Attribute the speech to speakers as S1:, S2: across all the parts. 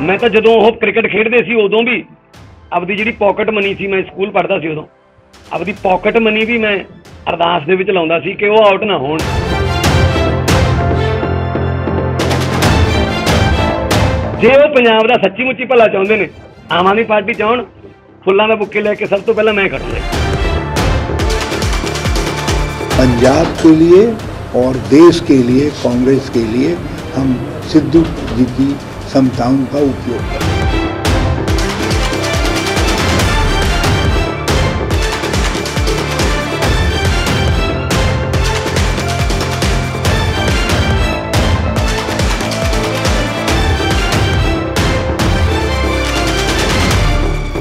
S1: ਮੈਂ ਤਾਂ ਜਦੋਂ ਉਹ ਕ੍ਰਿਕਟ ਖੇਡਦੇ ਸੀ ਉਦੋਂ ਵੀ ਆਪਦੀ ਜਿਹੜੀ ਪਾਕਟ ਮਨੀ ਸੀ ਮੈਂ ਸਕੂਲ ਪੜ੍ਹਦਾ ਸੀ ਉਦੋਂ ਆਪਦੀ ਪਾਕਟ ਮਨੀ ਵੀ ਮੈਂ ਅਰਦਾਸ ਦੇ ਵਿੱਚ ਲਾਉਂਦਾ ਸੀ ਕਿ ਉਹ ਆਊਟ ਨਾ ਹੋਣ ਜੇ ਉਹ ਪੰਜਾਬ ਦਾ ਸੱਚੀ ਮੁੱਚੀ ਭਲਾ ਚਾਹੁੰਦੇ ਨੇ ਆਮ ਆਦਮੀ ਪਾਰਟੀ ਚਾਹਣ ਫੁੱਲਾਂ ਦਾ ਬੁੱਕੇ ਲੈ ਕੇ ਸਭ ਤੋਂ ਪਹਿਲਾਂ ਮੈਂ ਖੜੂੰਗਾ
S2: पंजाब के लिए और देश के लिए कांग्रेस के लिए हम सिद्धू जी की क्षमताओं का उपयोग करें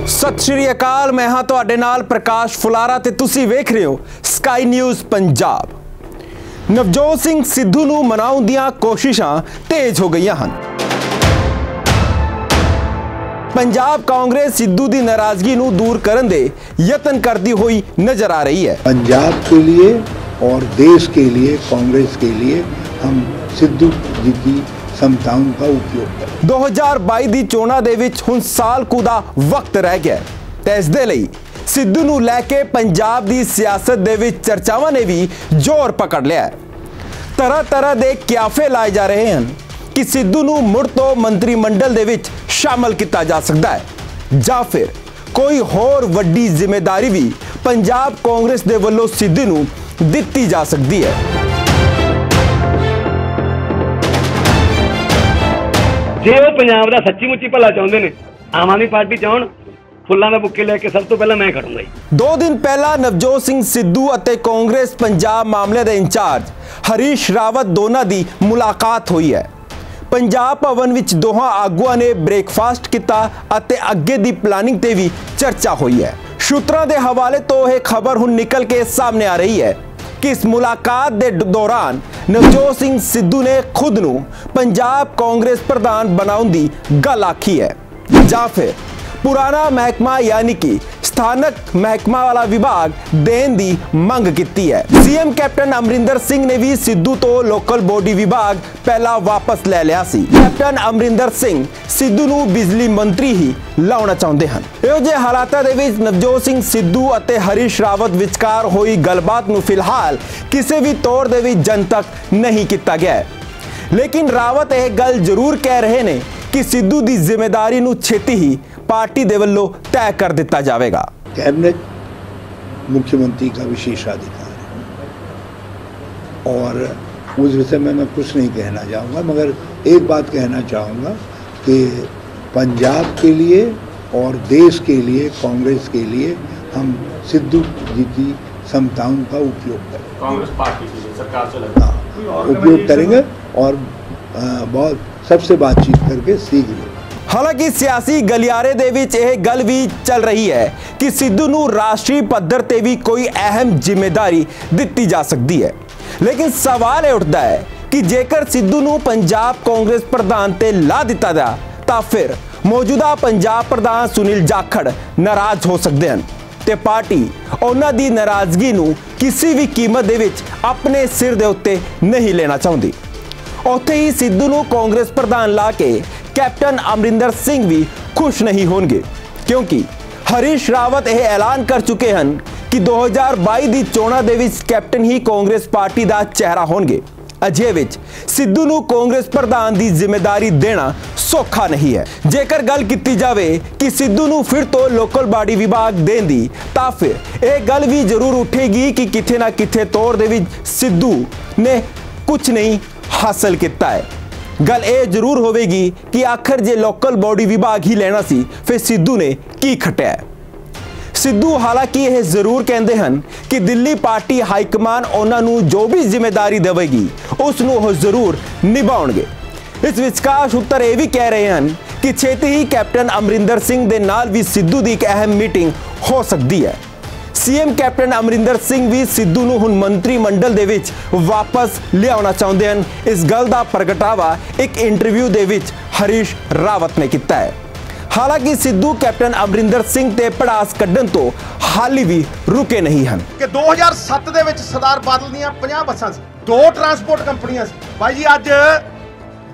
S3: ਸਤਿ ਸ਼੍ਰੀ ਅਕਾਲ ਮੈਂ ਹਾਂ ਤੁਹਾਡੇ ਨਾਲ ਪ੍ਰਕਾਸ਼ ਫੁਲਾਰਾ ਤੇ ਤੁਸੀਂ ਵੇਖ ਰਹੇ ਹੋ ਸਕਾਈ ਨਿਊਜ਼ ਪੰਜਾਬ ਨਵਜੋਤ ਸਿੰਘ ਸਿੱਧੂ ਨੂੰ ਮਨਾਉਣ ਦੀਆਂ ਕੋਸ਼ਿਸ਼ਾਂ ਤੇਜ਼ ਹੋ ਗਈਆਂ ਹਨ ਪੰਜਾਬ ਕਾਂਗਰਸ ਸਿੱਧੂ ਦੀ ਨਾਰਾਜ਼ਗੀ ਨੂੰ ਦੂਰ ਕਰਨ ਦੇ ਯਤਨ ਕਰਦੀ ਹੋਈ ਨਜ਼ਰ ਆ ਰਹੀ ਹੈ
S2: पंजाब के लिए और देश के लिए कांग्रेस के लिए हम सिद्धू जी की क्षमताओं का उपयोग करें
S3: 2022 ਦੀ ਚੋਣਾਂ ਦੇ ਵਿੱਚ ਹੁਣ ਸਾਲ ਕੁ ਦਾ ਵਕਤ ਰਹਿ ਗਿਆ ਹੈ ਤੇ ਇਸ ਦੇ ਲਈ ਸਿੱਧੂ ਨੂੰ ਲੈ ਕੇ ਪੰਜਾਬ ਦੀ ਸਿਆਸਤ ਦੇ ਵਿੱਚ ਚਰਚਾਵਾਂ ਨੇ ਵੀ ਜ਼ੋਰ ਪਕੜ ਲਿਆ ਹੈ ਤਰ੍ਹਾਂ ਤਰ੍ਹਾਂ ਦੇ ਕਿਆਫੇ ਲਾਏ ਜਾ ਰਹੇ ਹਨ ਕਿ ਸਿੱਧੂ ਨੂੰ ਮੁੜ ਤੋਂ ਮੰਤਰੀ ਮੰਡਲ ਦੇ ਵਿੱਚ ਸ਼ਾਮਲ ਕੀਤਾ ਜਾ ਸਕਦਾ ਹੈ। ਜਾਂ ਫਿਰ ਕੋਈ ਹੋਰ ਵੱਡੀ ਜ਼ਿੰਮੇਵਾਰੀ ਵੀ ਪੰਜਾਬ ਕਾਂਗਰਸ ਦੇ ਵੱਲੋਂ ਸਿੱਧੂ ਨੂੰ ਦਿੱਤੀ ਜਾ ਸਕਦੀ ਹੈ।
S1: ਜੇ ਉਹ ਪੰਜਾਬ ਦਾ ਸੱਚੀ ਮੁੱਚੀ ਭਲਾ ਚਾਹੁੰਦੇ ਨੇ ਆਮ ਆਦਮੀ ਪਾਰਟੀ ਚਾਹਣ ਫੁੱਲਾਂ ਦਾ ਬੁੱਕੇ ਲੈ ਕੇ ਸਭ ਤੋਂ ਪਹਿਲਾਂ ਮੈਂ ਖੜੂੰਗਾ ਜੀ।
S3: ਦੋ ਦਿਨ ਪਹਿਲਾਂ ਨਵਜੋਤ ਸਿੰਘ ਸਿੱਧੂ ਅਤੇ ਕਾਂਗਰਸ ਪੰਜਾਬ ਮਾਮਲੇ ਦੇ ਇੰਚਾਰਜ ਹਰੀਸ਼ ਰਾਵਤ ਦੋਨਾਂ ਦੀ ਮੁਲਾਕਾਤ ਹੋਈ ਹੈ। ਪੰਜਾਬ ਭਵਨ ਵਿੱਚ ਦੋਹਾਂ ਆਗੂਆਂ ਨੇ ਬ੍ਰੇਕਫਾਸਟ ਕੀਤਾ ਅਤੇ ਅੱਗੇ ਦੀ ਪਲਾਨਿੰਗ ਤੇ ਵੀ ਚਰਚਾ ਹੋਈ ਹੈ। ਸੂਤਰਾਂ ਦੇ ਹਵਾਲੇ ਤੋਂ ਇਹ ਖਬਰ ਹੁਣ ਨਿਕਲ ਕੇ ਸਾਹਮਣੇ ਆ ਰਹੀ ਹੈ ਕਿ ਇਸ ਮੁਲਾਕਾਤ ਦੇ ਦੌਰਾਨ ਨਵਜੋਤ ਸਿੰਘ ਸਿੱਧੂ ਨੇ ਖੁਦ ਨੂੰ ਪੰਜਾਬ ਕਾਂਗਰਸ ਪ੍ਰਧਾਨ ਬਣਾਉਣ ਦੀ ਗੱਲ ਆਖੀ ਹੈ ਜਾਂ ਫਿਰ ਪੁਰਾਣਾ ਮਹਿਕਮਾ ਯਾਨੀ ਕਿ ਸਥਾਨਕ ਮਹਿਕਮਾ ਵਾਲਾ ਵਿਭਾਗ ਦੇਣ ਦੀ ਮੰਗ ਕੀਤੀ ਹੈ। ਸੀਐਮ ਕੈਪਟਨ ਅਮਰਿੰਦਰ ਸਿੰਘ ਨੇ ਵੀ ਸਿੱਧੂ ਤੋਂ ਲੋਕਲ ਬੋਡੀ ਵਿਭਾਗ ਪਹਿਲਾਂ ਵਾਪਸ ਲੈ ਲਿਆ ਸੀ। ਕੈਪਟਨ ਅਮਰਿੰਦਰ ਸਿੰਘ ਸਿੱਧੂ ਨੂੰ ਬਿਜਲੀ ਮੰਤਰੀ ਹੀ ਲਾਉਣਾ ਚਾਹੁੰਦੇ ਹਨ। ਇਹੋ ਜਿਹੇ ਹਾਲਾਤਾਂ ਦੇ ਵਿੱਚ ਨਵਜੋਤ ਸਿੰਘ ਸਿੱਧੂ ਅਤੇ ਹਰੀਸ਼ ਰਾਵਤ ਵਿਚਕਾਰ ਹੋਈ ਗੱਲਬਾਤ ਨੂੰ ਫਿਲਹਾਲ ਕਿਸੇ ਵੀ ਤੌਰ ਦੇ ਵਿੱਚ ਜਨਤਕ ਨਹੀਂ ਕੀਤਾ ਗਿਆ ਹੈ। ਲੇਕਿਨ ਰਾਵਤ ਇਹ ਗੱਲ ਜ਼ਰੂਰ ਕਹਿ ਰਹੇ ਨੇ ਕਿ ਸਿੱਧੂ ਦੀ ਜ਼ਿੰਮੇਵਾਰੀ ਨੂੰ ਛੇਤੀ ਹੀ ਪਾਰਟੀ ਦੇ ਵੱਲੋਂ ਤੈਅ ਕਰ ਦਿੱਤਾ ਜਾਵੇਗਾ
S2: कैबिनेट मुख्यमंत्री का विशेषाधिकार है और उस विषय में मैं कुछ नहीं कहना चाहूँगा मगर एक बात कहना चाहूँगा कि पंजाब के लिए और देश के लिए कांग्रेस के लिए हम सिद्धू जी की क्षमताओं का उपयोग करें
S4: कांग्रेस पार्टी के लिए सरकार से लगा
S2: हाँ, उपयोग करेंगे और अ, बहुत सबसे बातचीत करके सीख लेंगे
S3: ਹਾਲਾਂਕਿ ਸਿਆਸੀ ਗਲਿਆਰੇ ਦੇ ਵਿੱਚ ਇਹ ਗੱਲ ਵੀ ਚੱਲ ਰਹੀ ਹੈ ਕਿ ਸਿੱਧੂ ਨੂੰ ਰਾਸ਼ਟਰੀ ਪੱਧਰ ਤੇ ਵੀ ਕੋਈ ਅਹਿਮ ਜ਼ਿੰਮੇਵਾਰੀ ਦਿੱਤੀ ਜਾ ਸਕਦੀ ਹੈ। ਲੇਕਿਨ ਸਵਾਲ ਇਹ ਉੱਠਦਾ ਹੈ ਕਿ ਜੇਕਰ ਸਿੱਧੂ ਨੂੰ ਪੰਜਾਬ ਕਾਂਗਰਸ ਪ੍ਰਧਾਨ ਤੇ ਲਾ ਦਿੱਤਾ ਜਾ, ਤਾਂ ਫਿਰ ਮੌਜੂਦਾ ਪੰਜਾਬ ਪ੍ਰਧਾਨ ਸੁਨੀਲ ਜਾਖੜ ਨਾਰਾਜ਼ ਹੋ ਸਕਦੇ ਹਨ ਤੇ ਪਾਰਟੀ ਉਹਨਾਂ ਦੀ ਨਾਰਾਜ਼ਗੀ ਨੂੰ ਕਿਸੇ ਵੀ ਕੀਮਤ ਦੇ ਵਿੱਚ ਆਪਣੇ ਸਿਰ ਦੇ ਉੱਤੇ ਨਹੀਂ ਲੈਣਾ ਚਾਹੁੰਦੀ। ਉੱਥੇ ਹੀ ਸਿੱਧੂ ਨੂੰ ਕਾਂਗਰਸ ਪ੍ਰਧਾਨ ਲਾ ਕੇ ਕੈਪਟਨ ਅਮਰਿੰਦਰ ਸਿੰਘ ਵੀ ਖੁਸ਼ ਨਹੀਂ ਹੋਣਗੇ, ਕਿਉਂਕਿ ਹਰੀਸ਼ ਰਾਵਤ ਇਹ ਐਲਾਨ ਕਰ ਚੁੱਕੇ ਹਨ ਕਿ 2022 ਦੀ ਚੋਣਾਂ ਦੇ ਵਿੱਚ ਕੈਪਟਨ ਹੀ ਕਾਂਗਰਸ ਪਾਰਟੀ ਦਾ ਚਿਹਰਾ ਹੋਣਗੇ। ਅਜੇ ਵਿੱਚ ਸਿੱਧੂ ਨੂੰ ਕਾਂਗਰਸ ਪ੍ਰਧਾਨ ਦੀ ਜ਼ਿੰਮੇਵਾਰੀ ਦੇਣਾ ਸੌਖਾ ਨਹੀਂ ਹੈ। ਜੇਕਰ ਗੱਲ ਕੀਤੀ ਜਾਵੇ ਕਿ ਸਿੱਧੂ ਨੂੰ ਫਿਰ ਤੋਂ ਲੋਕਲ ਬਾਡੀ ਵਿਭਾਗ ਦੇਣ ਦੀ, ਤਾਂ ਫਿਰ ਇਹ ਗੱਲ ਵੀ ਜ਼ਰੂਰ ਉੱਠੇਗੀ ਕਿ ਕਿਥੇ ਨਾ ਕਿਥੇ ਤੌਰ ਦੇ ਵਿੱਚ ਸਿੱਧੂ ਨੇ ਕੁਝ ਨਹੀਂ ਹਾਸਲ ਕੀਤਾ ਹੈ। ਗੱਲ ਇਹ ਜ਼ਰੂਰ ਹੋਵੇਗੀ ਕਿ ਆਖਰ ਜੇ ਲੋਕਲ ਬਾਡੀ ਵਿਭਾਗ ਹੀ ਲੈਣਾ ਸੀ, ਫਿਰ ਸਿੱਧੂ ਨੇ ਕੀ ਖਟਿਆ? ਸਿੱਧੂ ਹਾਲਾਂਕਿ ਇਹ ਜ਼ਰੂਰ ਕਹਿੰਦੇ ਹਨ ਕਿ ਦਿੱਲੀ ਪਾਰਟੀ ਹਾਈ ਕਮਾਨ ਉਹਨਾਂ ਨੂੰ ਜੋ ਵੀ ਜ਼ਿੰਮੇਵਾਰੀ ਦੇਵੇਗੀ, ਉਸ ਨੂੰ ਉਹ ਜ਼ਰੂਰ ਨਿਭਾਉਣਗੇ। ਇਸ ਵਿਚਕਾਰ ਸੂਤਰ ਇਹ ਵੀ ਕਹਿ ਰਹੇ ਹਨ ਕਿ ਛੇਤੀ ਹੀ ਕੈਪਟਨ ਅਮਰਿੰਦਰ ਸਿੰਘ ਦੇ ਨਾਲ ਵੀ ਸਿੱਧੂ ਦੀ ਇੱਕ ਅਹਿਮ ਮੀਟਿੰਗ ਹੋ ਸਕਦੀ ਹੈ। ਸੀਐਮ ਕੈਪਟਨ ਅਮਰਿੰਦਰ ਸਿੰਘ ਵੀ ਸਿੱਧੂ ਨੂੰ ਹੁਣ ਮੰਤਰੀ ਮੰਡਲ ਦੇ ਵਿੱਚ ਵਾਪਸ ਲਿਆਉਣਾ ਚਾਹੁੰਦੇ ਹਨ। ਇਸ ਗੱਲ ਦਾ ਪ੍ਰਗਟਾਵਾ ਇੱਕ ਇੰਟਰਵਿਊ ਦੇ ਵਿੱਚ ਹਰੀਸ਼ ਰਾਵਤ ਨੇ ਕੀਤਾ ਹੈ। ਹਾਲਾਂਕਿ ਸਿੱਧੂ ਕੈਪਟਨ ਅਮਰਿੰਦਰ ਸਿੰਘ ਤੇ ਪੜਾਸ ਕੱਢਣ ਤੋਂ ਹਾਲੀ ਵੀ ਰੁਕੇ ਨਹੀਂ ਹਨ।
S5: ਕਿ 2007 ਦੇ ਵਿੱਚ ਸਰਦਾਰ ਬਾਦਲ ਦੀਆਂ 50 ਬੱਸਾਂ ਸੀ, ਦੋ ਟਰਾਂਸਪੋਰਟ ਕੰਪਨੀਆਂ ਸੀ। ਬਾਈ ਜੀ, ਅੱਜ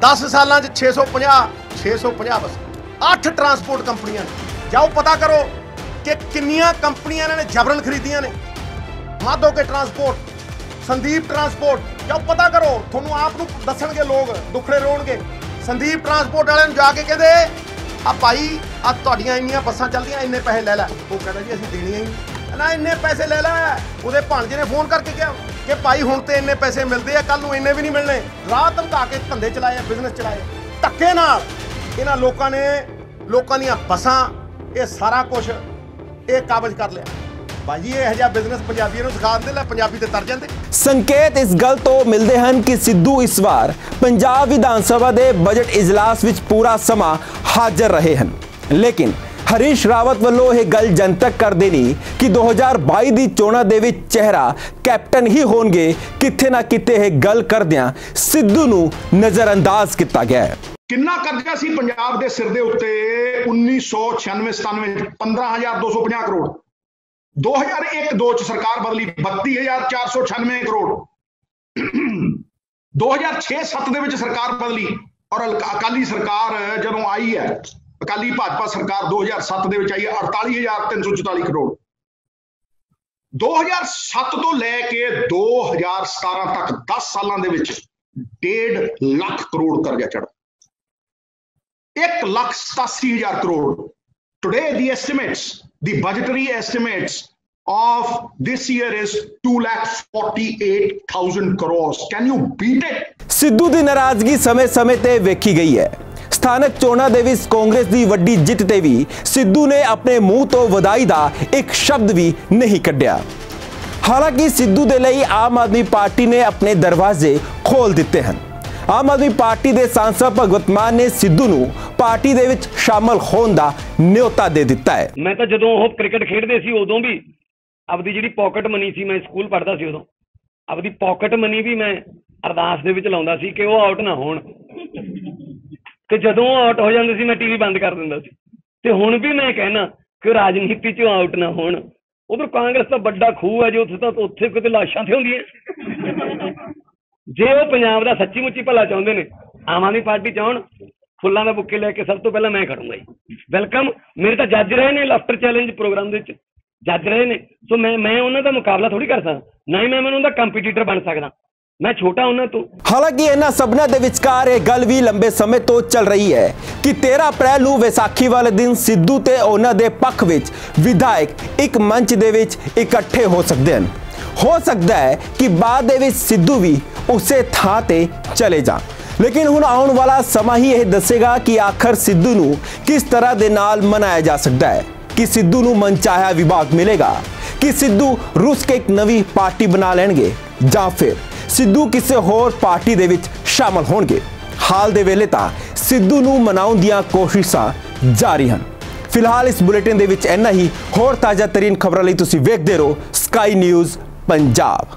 S5: 10 ਸਾਲਾਂ 'ਚ 650 650 ਬੱਸ 8 ਟਰਾਂਸਪੋਰਟ ਕੰਪਨੀਆਂ ਜਾਓ, ਪਤਾ ਕਰੋ ਕਿ ਕਿੰਨੀਆਂ ਕੰਪਨੀਆਂ ਇਹਨਾਂ ਨੇ ਜਬਰਨ ਖਰੀਦੀਆਂ ਨੇ? ਮਾਧੋ ਕੇ ਟਰਾਂਸਪੋਰਟ ਸੰਦੀਪ ਟਰਾਂਸਪੋਰਟ ਜਾਓ ਪਤਾ ਕਰੋ, ਤੁਹਾਨੂੰ ਆਪ ਨੂੰ ਦੱਸਣਗੇ ਲੋਕ, ਦੁੱਖੜੇ ਰੋਣਗੇ। ਸੰਦੀਪ ਟਰਾਂਸਪੋਰਟ ਵਾਲਿਆਂ ਨੂੰ ਜਾ ਕੇ ਕਹਿੰਦੇ, ਆ ਭਾਈ, ਆ ਤੁਹਾਡੀਆਂ ਇੰਨੀਆਂ ਬੱਸਾਂ ਚੱਲਦੀਆਂ, ਇੰਨੇ ਪੈਸੇ ਲੈ ਲੈ। ਉਹ ਕਹਿੰਦਾ ਜੀ, ਅਸੀਂ ਦੇਣੀਆਂ ਹੀ ਨਾ, ਇੰਨੇ ਪੈਸੇ ਲੈ ਲੈ। ਉਹਦੇ ਭਾਣਜੇ ਨੇ ਫੋਨ ਕਰਕੇ ਕਿਹਾ ਕਿ ਭਾਈ, ਹੁਣ ਤੇ ਇੰਨੇ ਪੈਸੇ ਮਿਲਦੇ ਆ ਕੱਲ ਨੂੰ ਇੰਨੇ ਵੀ ਨਹੀਂ ਮਿਲਣੇ। ਰਾਹ ਧਮਕਾ ਕੇ ਧੰਦੇ ਚਲਾਏ ਬਿਜ਼ਨਸ ਚਲਾਏ ਧੱਕੇ ਨਾਲ ਇਹਨਾਂ ਲੋਕਾਂ ਨੇ, ਲੋਕਾਂ ਦੀਆਂ ਬੱਸਾਂ, ਇਹ ਸਾਰਾ ਕੁਝ ਇਹ ਕਾਬਜ਼ ਕਰ ਲਿਆ। ਭਾਜੀ, ਇਹ ਜਿਹਾ ਬਿਜ਼ਨਸ ਪੰਜਾਬੀਆਂ ਨੂੰ ਸਿਖਾ ਦਿੰਦੇ, ਲੈ ਪੰਜਾਬੀ ਤੇ ਤਰ ਜਾਂਦੇ।
S3: ਸੰਕੇਤ ਇਸ ਗੱਲ ਤੋਂ ਮਿਲਦੇ ਹਨ ਕਿ ਸਿੱਧੂ ਇਸ ਵਾਰ ਪੰਜਾਬ ਵਿਧਾਨ ਸਭਾ ਦੇ ਬਜਟ ਇਜਲਾਸ ਵਿੱਚ ਪੂਰਾ ਸਮਾਂ ਹਾਜ਼ਰ ਰਹੇ ਹਨ। ਲੇਕਿਨ ਹਰੀਸ਼ ਰਾਵਤ ਵੱਲੋਂ ਇਹ ਗੱਲ ਜਨਤਕ ਕਰ ਦੇਣੀ ਕਿ 2022 ਦੀ ਚੋਣਾਂ ਦੇ ਵਿੱਚ ਚਿਹਰਾ ਕੈਪਟਨ ਹੀ ਹੋਣਗੇ, ਕਿੱਥੇ ਨਾ ਕਿਤੇ ਇਹ ਗੱਲ ਕਰਦਿਆਂ ਸਿੱਧੂ ਨੂੰ ਨਜ਼ਰਅੰਦਾਜ਼ ਕੀਤਾ ਗਿਆ ਹੈ।
S6: ਕਿੰਨਾ ਕਰਜ਼ਾ ਸੀ ਪੰਜਾਬ ਦੇ ਸਿਰ ਦੇ ਉੱਤੇ? 1996 97 15250 ਕਰੋੜ। 2001 2 ਚ ਸਰਕਾਰ ਬਦਲੀ 32496 ਕਰੋੜ। 2006-7 ਦੇ ਵਿੱਚ ਸਰਕਾਰ ਬਦਲੀ ਔਰ ਅਲ- ਅਕਾਲੀ ਸਰਕਾਰ ਜਦੋਂ ਆਈ ਹੈ, ਅਕਾਲੀ ਭਾਜਪਾ ਸਰਕਾਰ 2007 ਦੇ ਵਿੱਚ ਆਈ ਹੈ 48344 ਕਰੋੜ। 2007 ਤੋਂ ਲੈ ਕੇ 2017 ਤੱਕ 10 ਸਾਲਾਂ ਦੇ ਵਿੱਚ 1.5 ਲੱਖ ਕਰੋੜ ਕਰਜ਼ਾ ਚੜ੍ਹ 1 ਲੱਖ 87 ਹਜ਼ਾਰ crore today, the estimates, the budgetary estimates of this year is 2 lakh 48000 crores. Can you beat it?
S3: Sidhu ਦੀ ਨਾਰਾਜ਼ਗੀ ਸਮੇਂ-ਸਮੇਂ ਤੇ ਵੇਖੀ ਗਈ ਹੈ। ਸਥਾਨਕ ਚੋਣਾਂ ਦੇ ਵਿੱਚ ਕਾਂਗਰਸ ਦੀ ਵੱਡੀ ਜਿੱਤ ਤੇ ਵੀ ਸਿੱਧੂ ਨੇ ਆਪਣੇ ਮੂੰਹ ਤੋਂ ਵਧਾਈ ਦਾ ਇੱਕ ਸ਼ਬਦ ਵੀ ਨਹੀਂ ਕੱਢਿਆ। ਹਾਲਾਂਕਿ ਸਿੱਧੂ ਦੇ ਲਈ ਆਮ ਆਦਮੀ ਪਾਰਟੀ ਨੇ ਆਪਣੇ ਦਰਵਾਜ਼ੇ ਖੋਲ ਦਿੱਤੇ ਹਨ। ਆਮ ਆਦਮੀ ਪਾਰਟੀ ਦੇ ਸਾਂਸਦ ਭਗਵਤ ਮਾਨ ਨੇ ਸਿੱਧੂ ਨੂੰ ਪਾਰਟੀ ਦੇ ਵਿੱਚ ਸ਼ਾਮਲ ਹੋਣ ਦਾ ਨਿਯੋਤਾ ਦੇ ਦਿੱਤਾ ਹੈ।
S1: ਮੈਂ ਤਾਂ ਜਦੋਂ ਉਹ ਕ੍ਰਿਕਟ ਖੇਡਦੇ ਸੀ, ਉਦੋਂ ਵੀ ਆਪਦੀ ਜਿਹੜੀ ਪਾਕਟ ਮਨੀ ਸੀ, ਮੈਂ ਸਕੂਲ ਪੜ੍ਹਦਾ ਸੀ ਉਦੋਂ। ਆਪਦੀ ਪਾਕਟ ਮਨੀ ਵੀ ਮੈਂ ਅਰਦਾਸ ਦੇ ਵਿੱਚ ਲਾਉਂਦਾ ਸੀ ਕਿ ਉਹ ਆਊਟ ਨਾ ਹੋਣ। ਤੇ ਜਦੋਂ ਆਊਟ ਹੋ ਜਾਂਦੇ ਸੀ, ਮੈਂ ਟੀਵੀ ਬੰਦ ਕਰ ਦਿੰਦਾ ਸੀ। ਤੇ ਹੁਣ ਵੀ ਮੈਂ ਕਹਿਣਾ ਕਿ ਰਾਜਨੀਤੀ ਚ ਆਊਟ ਨਾ ਹੋਣ। ਉਧਰ ਕਾਂਗਰਸ ਦਾ ਵੱਡਾ ਖੂਹ ਹੈ ਜੇ, ਉੱਥੇ ਤਾਂ ਉੱਥੇ ਕਿਤੇ ਲਾਸ਼ਾਂ ਤੇ ਹੁੰਦੀਆਂ। ਜੇ ਉਹ ਪੰਜਾਬ ਦਾ ਸੱਚੀ ਮੁੱਚੀ ਭਲਾ ਚਾਹੁੰਦੇ ਨੇ, ਆਮ ਆਦਮੀ ਪਾਰਟੀ ਚਾਹਣ ਫੁੱਲਾਂ ਦਾ ਬੁੱਕੇ ਲੈ ਕੇ ਸਭ ਤੋਂ ਪਹਿਲਾਂ ਮੈਂ ਖੜੂੰਗਾ ਜੀ। ਵੈਲਕਮ, ਮੇਰੇ ਤਾਂ ਜੱਜ ਰਹੇ ਨੇ ਲਾਫਟਰ ਚੈਲੰਜ ਪ੍ਰੋਗਰਾਮ ਦੇ ਵਿੱਚ। ਜੱਜ ਰਹੇ ਨੇ। ਸੋ ਮੈਂ ਮੈਂ ਉਹਨਾਂ ਦਾ ਮੁਕਾਬਲਾ ਥੋੜੀ ਕਰ ਸਕਦਾ। ਨਾ ਮੈਂ ਉਹਨਾਂ ਦਾ ਕੰਪੀਟੀਟਰ ਬਣ ਸਕਦਾ। ਮੈਂ ਛੋਟਾ ਉਹਨਾਂ ਤੋਂ।
S3: ਹਾਲਾਂਕਿ ਇਹਨਾਂ ਸਭਨਾਂ ਦੇ ਵਿਚਕਾਰ ਇਹ ਗੱਲ ਵੀ ਲੰਬੇ ਸਮੇਂ ਤੋਂ ਚੱਲ ਰਹੀ ਹੈ ਕਿ 13 ਅਪ੍ਰੈਲ ਨੂੰ ਵਿਸਾਖੀ ਵਾਲੇ ਦਿਨ ਸਿੱਧੂ ਤੇ ਉਹਨਾਂ ਦੇ ਪੱਖ ਵਿੱਚ ਵਿਧਾਇਕ ਇੱਕ ਮੰਚ ਦੇ ਵਿੱਚ ਇਕੱਠੇ ਹੋ ਸਕਦੇ ਹਨ। ਹੋ ਸਕਦਾ ਹੈ ਕਿ ਬਾਅਦ ਦੇ ਵਿੱਚ ਸਿੱਧੂ ਵੀ ਉਸੇ ਥਾਂ ਤੇ ਚਲੇ ਜਾਣ। ਲੇਕਿਨ ਹੁਣ ਆਉਣ ਵਾਲਾ ਸਮਾਂ ਹੀ ਇਹ ਦੱਸੇਗਾ ਕਿ ਆਖਰ ਸਿੱਧੂ ਨੂੰ ਕਿਸ ਤਰ੍ਹਾਂ ਦੇ ਨਾਲ ਮਨਾਇਆ ਜਾ ਸਕਦਾ ਹੈ। ਕਿ ਸਿੱਧੂ ਨੂੰ ਮਨਚਾਹਿਆ ਵਿਭਾਗ ਮਿਲੇਗਾ, ਕਿ ਸਿੱਧੂ ਰੁੱਸ ਕੇ ਇੱਕ ਨਵੀਂ ਪਾਰਟੀ ਬਣਾ ਲੈਣਗੇ ਜਾਂ ਫਿਰ ਸਿੱਧੂ ਕਿਸੇ ਹੋਰ ਪਾਰਟੀ ਦੇ ਵਿੱਚ ਸ਼ਾਮਲ ਹੋਣਗੇ। ਹਾਲ ਦੇ ਵੇਲੇ ਤਾਂ ਸਿੱਧੂ ਨੂੰ ਮਨਾਉਣ ਦੀਆਂ ਕੋਸ਼ਿਸ਼ਾਂ ਜਾਰੀ ਹਨ। ਫਿਲਹਾਲ ਇਸ ਬੁਲੇਟਿਨ ਦੇ ਵਿੱਚ ਇੰਨਾ ਹੀ। ਹੋਰ ਤਾਜ਼ਾ ਤਰੀਨ ਖਬਰਾਂ ਲਈ ਤੁਸੀਂ ਵੇਖਦੇ ਰਹੋ ਸਕਾਈ ਨਿਊਜ਼ ਪੰਜਾਬ।